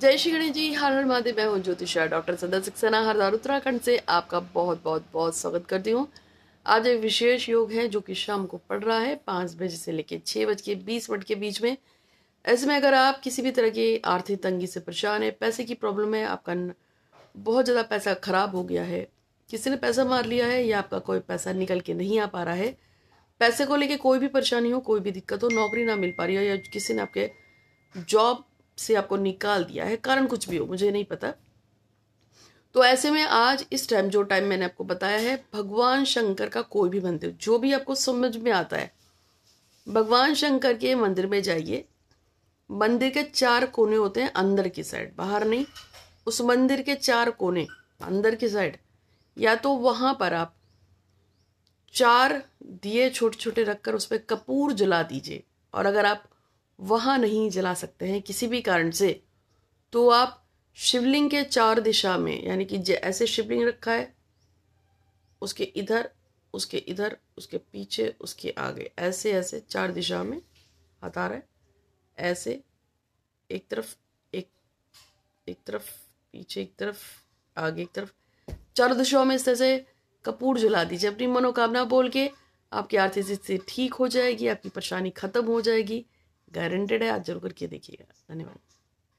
जय श्री गणेश जी, हर हर महादेव, मैं हूँ ज्योतिषा, डॉक्टर सदर सक्सेना हरदार उत्तराखंड से आपका बहुत बहुत बहुत स्वागत करती हूँ। आज एक विशेष योग है जो कि शाम को पड़ रहा है, पाँच बजे से लेकर छः बज के बीस मिनट के बीच में। ऐसे में अगर आप किसी भी तरह की आर्थिक तंगी से परेशान है, पैसे की प्रॉब्लम है, आपका बहुत ज़्यादा पैसा खराब हो गया है, किसी ने पैसा मार लिया है या आपका कोई पैसा निकल के नहीं आ पा रहा है, पैसे को लेके कोई भी परेशानी हो, कोई भी दिक्कत हो, नौकरी ना मिल पा रही हो या किसी ने आपके जॉब से आपको निकाल दिया है, कारण कुछ भी हो, मुझे नहीं पता। तो ऐसे में आज इस टाइम जो टाइम मैंने आपको बताया है, भगवान शंकर का कोई भी मंदिर, जो भी आपको समझ में आता है, भगवान शंकर के मंदिर में जाइए। मंदिर के चार कोने होते हैं, अंदर की साइड बाहर नहीं। उस मंदिर के चार कोने, अंदर की साइड या तो वहाँ पर आप चार दिए छोटे छोटे रखकर उस पर कपूर जला दीजिए। और अगर आप वहाँ नहीं जला सकते हैं किसी भी कारण से। तो आप शिवलिंग के चार दिशा में, यानी कि ऐसे शिवलिंग रखा है, उसके इधर उसके इधर, उसके पीछे, उसके आगे, ऐसे ऐसे चार दिशा में हाथ आ रहा। है ऐसे, एक तरफ़, एक एक तरफ़, पीछे एक तरफ़, आगे एक तरफ़। चारों दिशाओं में इस तरह से कपूर जला दीजिए। अपनी मनोकामना बोल के आपकी आर्थिक स्थिति ठीक हो जाएगी, आपकी परेशानी खत्म हो जाएगी। गारंटेड है आज ज़रूर करके देखिएगा। धन्यवाद।